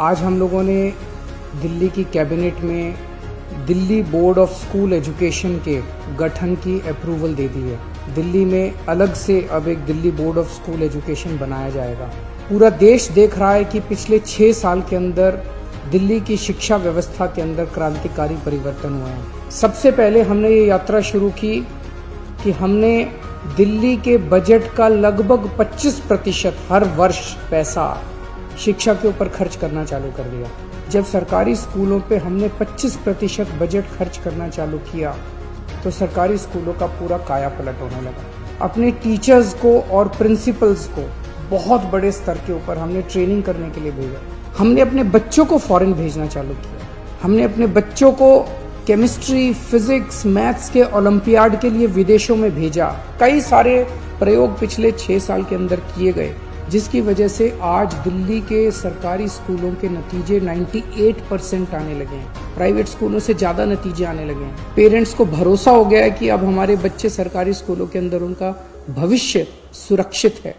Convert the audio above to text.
आज हम लोगों ने दिल्ली की कैबिनेट में Delhi board of school education के गठन की अप्रूवल दे दी है। दिल्ली में अलग से अब एक Delhi board of school education बनाया जाएगा। पूरा देश देख रहा है कि पिछले छः साल के अंदर दिल्ली की शिक्षा व्यवस्था के अंदर क्रांतिकारी परिवर्तन हुए हैं। सबसे पहले हमने ये यात्रा शुरू की कि हमने दिल्ली के बजट का लगभग 25 प्रतिशत हर वर्ष पैसा शिक्षा के ऊपर खर्च करना चालू कर दिया। जब सरकारी स्कूलों पे हमने 25 प्रतिशत बजट खर्च करना चालू किया तो सरकारी स्कूलों का पूरा काया पलट होने लगा। अपने टीचर्स को और प्रिंसिपल्स को बहुत बड़े स्तर के ऊपर हमने ट्रेनिंग करने के लिए भेजा। हमने अपने बच्चों को फॉरेन भेजना चालू किया। हमने अपने बच्चों को केमिस्ट्री फिजिक्स मैथ्स के ओलंपियाड के लिए विदेशों में भेजा। कई सारे प्रयोग पिछले छह साल के अंदर किए गए। जिसकी वजह से आज दिल्ली के सरकारी स्कूलों के नतीजे 98 परसेंट आने लगे हैं। प्राइवेट स्कूलों से ज़्यादा नतीजे आने लगे हैं। पेरेंट्स को भरोसा हो गया है कि अब हमारे बच्चे सरकारी स्कूलों के अंदर उनका भविष्य सुरक्षित है।